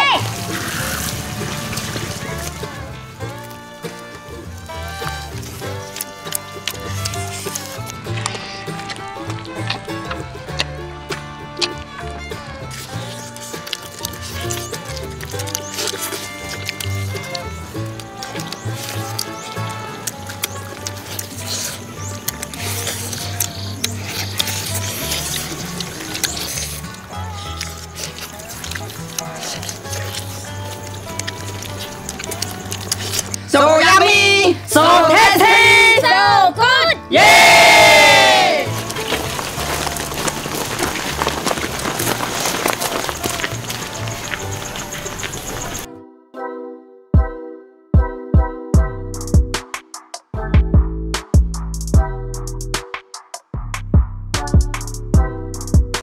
Hey!